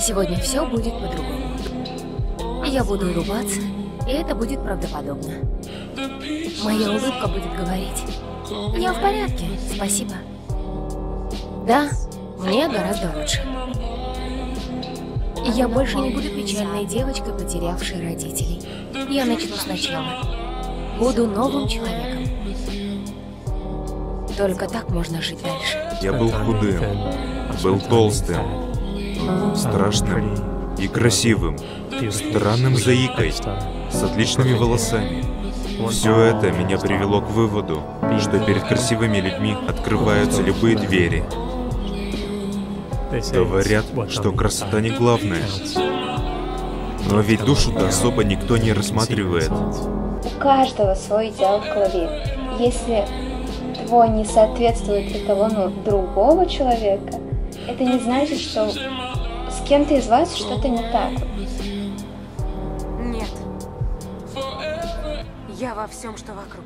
Сегодня все будет по-другому. Я буду улыбаться, и это будет правдоподобно. Моя улыбка будет говорить. Я в порядке, спасибо. Да, мне гораздо лучше. Я больше не буду печальной девочкой, потерявшей родителей. Я начну сначала. Буду новым человеком. Только так можно жить дальше. Я был худым, был толстым, страшным и красивым, странным заикой, с отличными волосами. Все это меня привело к выводу, что перед красивыми людьми открываются любые двери. Говорят, что красота не главное. Но ведь душу-то особо никто не рассматривает. У каждого свой идеал в голове. Если твой не соответствует эталону другого человека, это не значит, что с кем-то из вас что-то не так. Нет. Я во всем, что вокруг.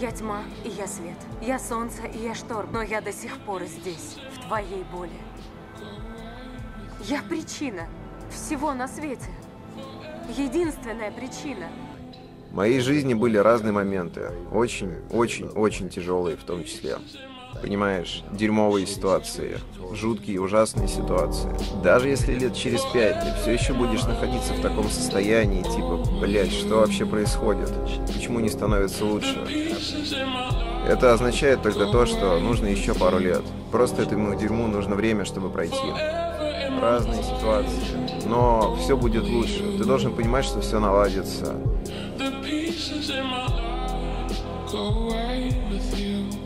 Я тьма, и я свет. Я солнце, и я шторм. Но я до сих пор здесь, в твоей боли. Я причина всего на свете. Единственная причина. В моей жизни были разные моменты. Очень, очень, очень тяжелые в том числе. Понимаешь, дерьмовые ситуации, жуткие, ужасные ситуации. Даже если лет через пять ты все еще будешь находиться в таком состоянии, типа, блять, что вообще происходит? Почему не становится лучше? Это означает только то, что нужно еще пару лет. Просто этому дерьму нужно время, чтобы пройти. Разные ситуации. Но все будет лучше. Ты должен понимать, что все наладится. away with you.